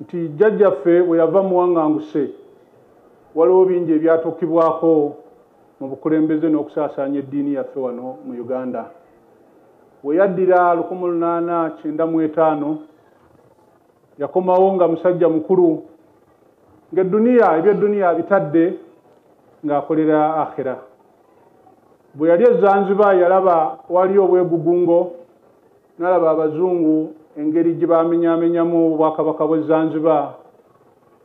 nti jjajjaffe bwe yava muwaŋŋanguse waliwo bingi ebyatukibwako mu bukulembeze n'okusaasaanya eddiini yaffe wano mu uganda. Bwe yaddira 1895 yakomawo nga musajja mukulu ng'edduniya ebyedduniya bitadde ng'akolera akhira bwe yali ezanziba yalaba waliyo obwegugungo nalaba abazungu engeri gye bamenyamenyamu obwakabaka bw'ezanziba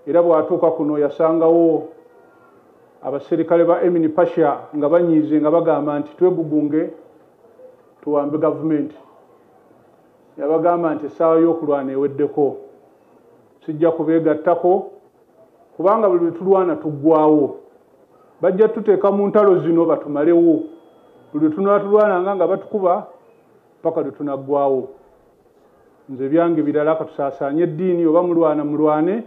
era bw'atuuka kuno yasangawo abaserikale ba emini pasha nga banyiize nga bagamba nti twegugunge tuwambe gavumenti. Yabagamba nti essaawa y'okulwana eweddeko sijja kubeegattako kubanga buli lwetulwana tuggwawo bajja tuteeka mu ntalo zino batumalewo buli lwetunala tulwananga nga batukuba paka lwe tunaggwawo nze byange birala katusaasaanye eddiini oba mulwana mulwane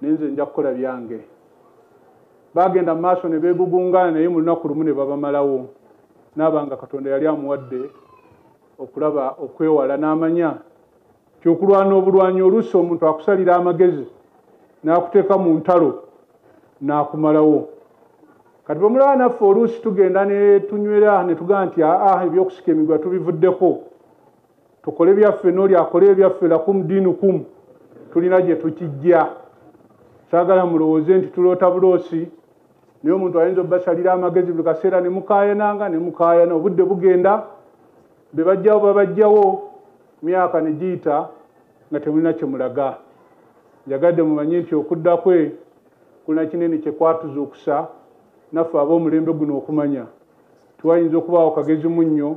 naye nze nja kukola byange. Bagenda mu maaso ne beegugungana naye mu lunaku lumu ne babamalawo. Naabanga katonda yali amuwadde okulaba okwewala n'amanya kyokulwana obulwanyi oluusi omuntu akusalira amagezi n'akuteeka mu ntalo n'akumalawo. Kati bwemulaba naffe oluusi tugenda ne tunywera ne tugamba nti aa ebyokusika emigwa tubivuddeko tukole byaffe n'oli akole ebyaffe lakum diinukum. Tulina gye tukijja saagala mulowooze nti tuloota buloosi. Naye omuntu ayinza obbasalira amagezi buli kaseera ne mukaayananga ne mukaayana. Obudde bugenda. Be bajjawo babajjawo myaka ne giyita nga temulina kyemulaga njagadde mumanye nti okudda kwe kulina kinene kyekwatuzuukusa naffe ab'omulembe guno okumanya tiwayinza okubaawo kagezi munnyo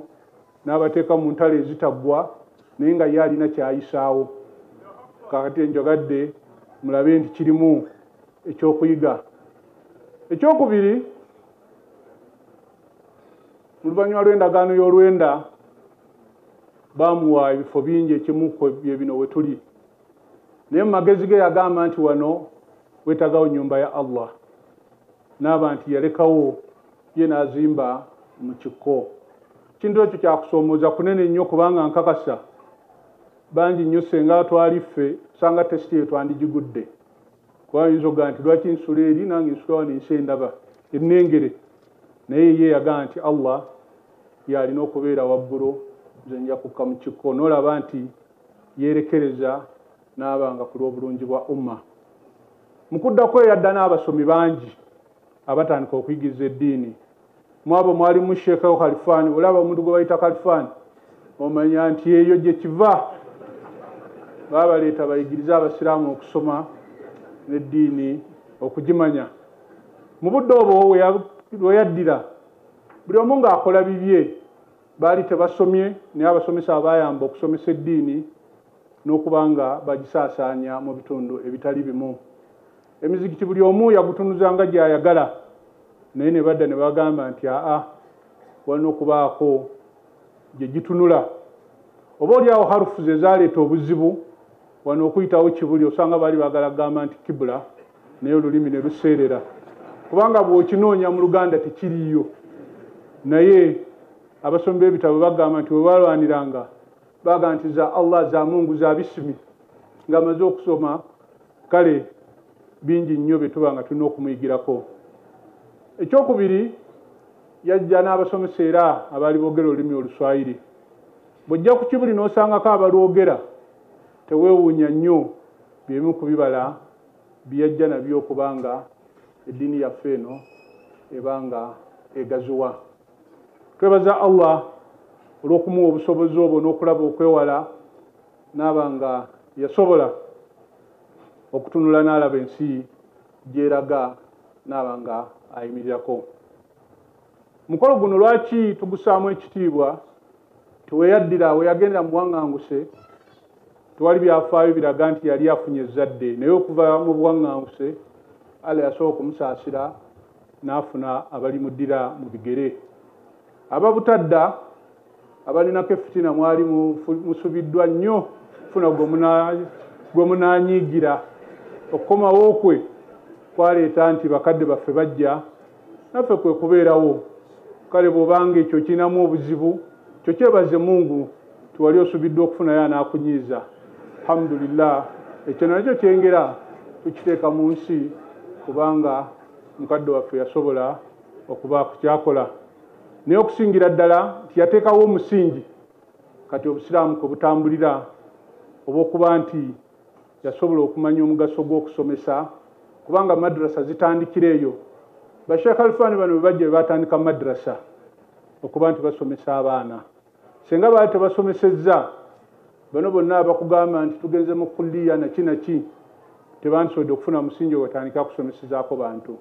n'abateeka mu ntalo ezitaggwa naye nga ye alina kyayisaawo. Kakati enjogadde mulabe nti kirimu ekyokuyiga. Ekyokubiri mu luvannyuma lw'endagaano y'olwenda baamuwa ebifo bingi ekimu bye bino we tuli. Naye mu magezi ge yagamba nti wano weetagawo nyumba ya allah. Naaba nti yalekawo ye n'azimba mu kikko. Kintu ekyo kyakusoomooza kunene nnyo kubanga nkakasa bangi nnyo senga twali ffe osanga tesiti eyo twandigigudde kuba yinza okugaa nti lwaki nsula eri nange nsula wano ensi endaba? Ennengere. Naye ye yagamba nti allah yalina okubeera waggulu nze nja kukka mu kikko. Noolaba nti yeerekereza n'abanga ku lw'obulungi bwa umma. Mu kudda kweyadda n'abasomi bangi abatandika okuyigiriza eddiini. Mu abo mwalimu sheekao kalifaani olaba omuntu gwe bayita kalifaani omanya nti eyo gye kiva baba baleeta bayigirize abasiraamu okusoma n'eddiini okugimanya. Mu budde obwo we yaddira buli omu ng'akola bibye baali tebasomye naye abasomesa abayamba okusomesa eddiini n'okuba nga bagisaasaanya mu bitundu ebitali bimu. Emizikiti buli omu yagutunuzanga gy'ayagala naye ne badda ne bagamba nti aa walina okubaako gye gitunula. Oba oliawo harufu ze zaaleeta obuzibu wano okuyitawo kibuli osanga baali bagala kugamba nti kibula naye olulimi ne luseerera. Kubanga bw'okinoonya mu luganda tekiriiyo. Naye abasomi b'ebitabo bagamba nti webalwaniranga baga nti za allah za mungu za bisimi ngaamaze okusoma kale bingi nnyo bye tuba nga tulina okumuyigirako. Ekyokubiri yajja n'abasomesa era abaali boogera olulimi oluswayiri. Bw'ojja ku kibuli n'osangako abalwogera teweewuunya nnyo byemu ku bibala byeyajja nabyo okubanga eddiini yaffe eno ebanga egaziwa twebaza allah olw'okumuwa obusobozi obwo n'okulaba okwewala n'aba nga yasobola okutunula n'alaba ensi gyeraga n'aba nga ayimirirako. Mukolo guno lwaki tugusaamu ekitiibwa? Tiweyaddira weyagendera mu buwaŋŋanguse tewali byafaayo biraga nti yali afunye ezzadde naye okuva mu buwaŋŋanguse ala yasobola okumusaasira n'afuna abalimuddira mu bigere. Ababutadda abalinako efitina mwali musubiddwa nnyo funa gwe munaanyiigira okukomawo kwe kwaleeta nti bakadde baffe bajja naffe kwe kubeerawo. Kale bw'obanga ekyo kirinamu obuzibu kyo kyebaze mungu tiwali osubiddwa okufunayo anaakunyiiza alhamdulillah ekyo nakyo kyengera tukiteeka mu nsi kubanga mukadde waffe yasobola okubaako kyakola. Naye okusingira ddala nti yateekawo omusingi kati obusiraamu kwe butambulira oba okuba nti yasobola okumanya omugaso gw'okusomesa kubanga madrasa zitandikira eyo. Basheekh alfaani bano bwe bajja bebatandika madrasa okuba nti basomesa abaana. Singa baali tebasomesezza bano bonna abakugamba nti tugenze mu kulliya naki naki tebandisobodde okufuna musingi wetandika kusomesezaako bantu.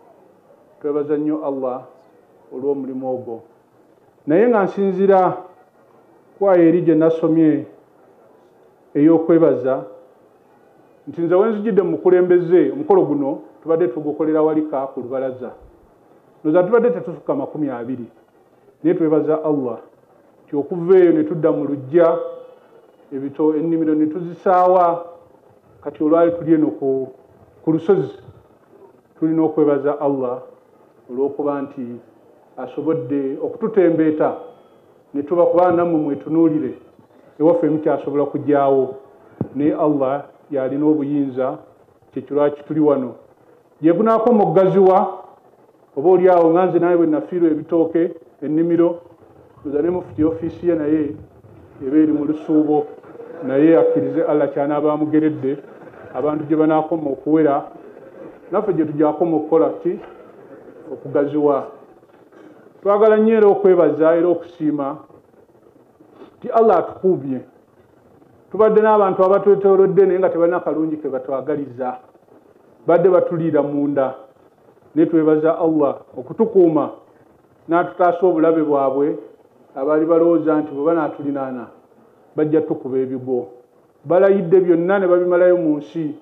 Twebaza nnyo allah olw'omulimu ogwo. Naye nga nsinzira kwayo eri gye nasomye ey'okwebaza nti nze wenzijidde mu mukulembeze omukolo guno tubadde tugukolera walika ku lubalaza. Noza tubadde tetusuka makumi abiri. Naye twebaza allah ti okuva eyo ne tudda mu lujja ebito ennimiro ne tuzisaawa. Kati olwali tuli eno ku lusozi tulina okwebaza allah olw'okuba nti asobodde okututembeeta ne tuba kubanga nammwe mwetunuulire. Ewaffe emukyasobola kujyawo naye allah yalina obuyinza kyekirwaki tuli wano. Yegunaako mugaziwa oba oli awo nga nze naye bwe nafiirwa ebitooke ennimiro oza ne mufuti ofiisi ye naye eba eri mu lusuubo naye akkirize allah kyanaaba amugeredde abantu gye banaakoma okuwera naffe gye tujakoma okukola ki? Okugaziwa. Twagala nnyo era okwebaza era okusiima ti allah atukuubye. Tubadde n'abantu abatwetoolodde naye nga tebalina kalungi ke batwagaliza. Badde batuliira munda naye twebaza allah okutukuuma n'atutaasa obulabe bwabwe. Abaali balowooza nti bwe banaatulinaana bajja tukuba ebigo. Balayidde byonna ne babimalayo mu nsi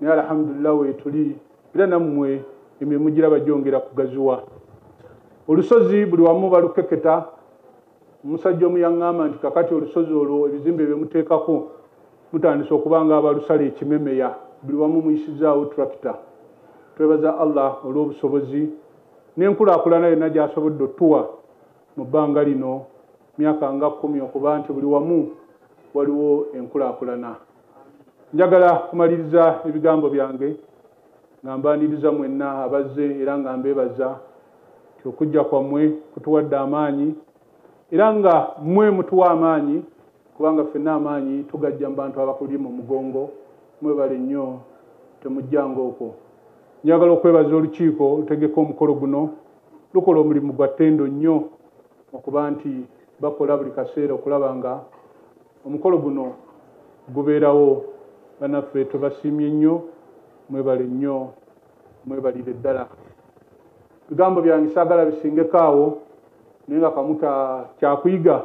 naye alhamdulillah weetuli era nammwe emirimu gira bajongera kugaziwa olusozi buli wamu balukeketa. Omusajja omu yaŋŋamba nti kakati olusozi olwo ebizimbe byemuteekako mutandisa okuba nga abalusala ekimemeya buli wamu muyisizaawo turakita twebaza allah olw'obusobozi. N'enkulaakulana yonna gyasobodde otuwa mu bbanga lino myaka nga kkumi okuba nti buli wamu waliwo enkulaakulana. Njagala kumaliriza ebigambo byange nga mbaniriza mwenna abazze era nga mbeebaza ti okujja kwammwe kutuwadde amaanyi era nga mmwe mutuwa amaanyi kubanga ffenna amaanyi tugajja mu bantu abakuli mu mugongo mwebale nnyo temujjanga okwo. Njagala okwebaza olukiiko lutegeka omukolo guno lukola omulimu gwa ttendo nnyo okuba nti bakola buli kaseera okulaba nga omukolo guno gubeerawo banaffe tubasiimye nnyo mwebale nnyo mwebalire ddala. Bigambo byange saagala bisingeko awo naye nga kamuta kyakuyiga